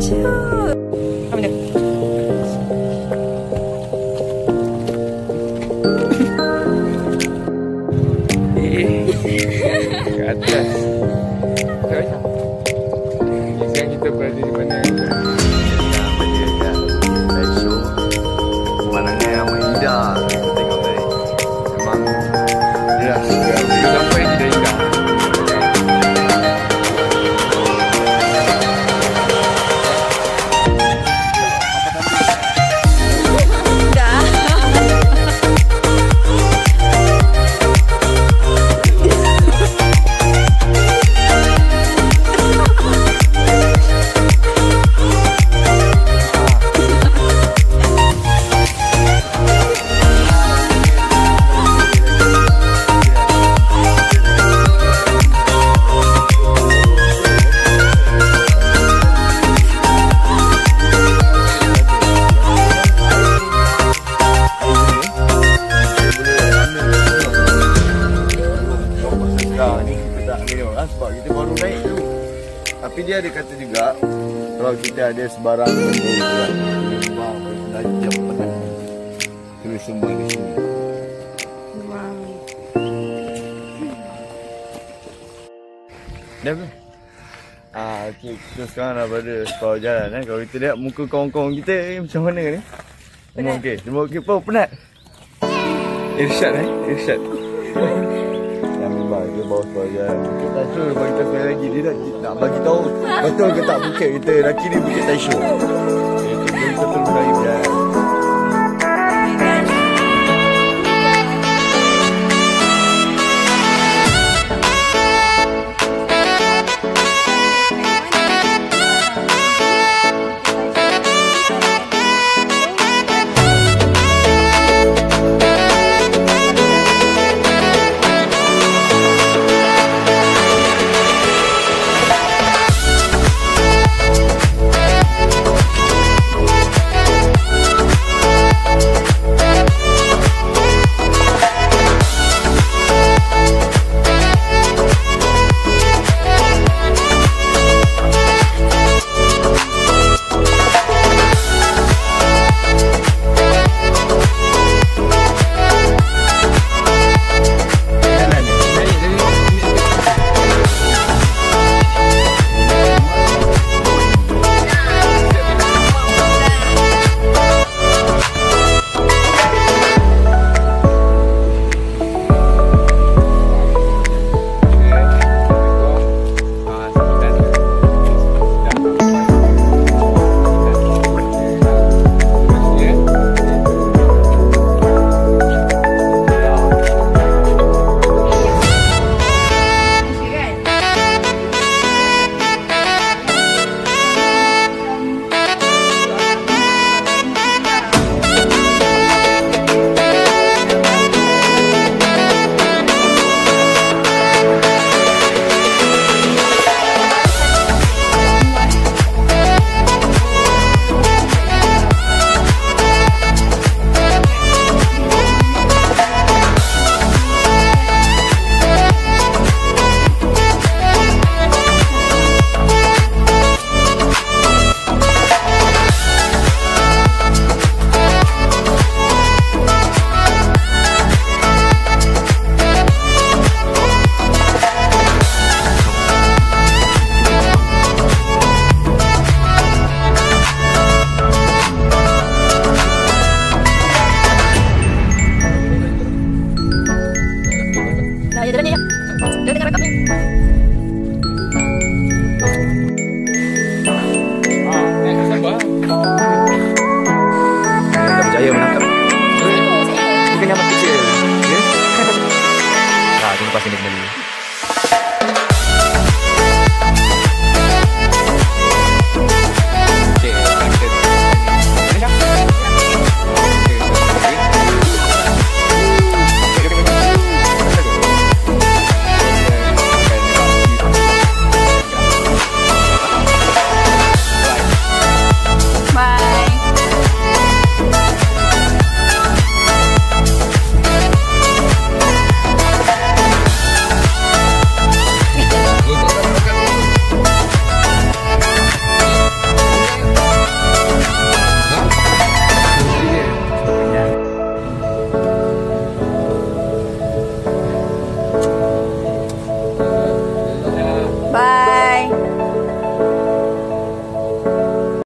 you ada sebarang benda yang Memang belajar pada Terus semua di sini Dah belum? Ah, okay. So sekarang dah pada separuh jalan eh. Kalau kita lihat muka kawan-kawan kita eh, macam mana ni? Semua okey. Semua okey. Pau penat. Irsyad eh. Irsyad. Memang dia bawa separuh jalan. Bukit Tasho bagi kita sekali lagi. Dia nak, nak bagi tahu betul ke tak bukit kita. Laki ni Bukit Tasho. Okay, kita terus lagi